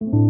you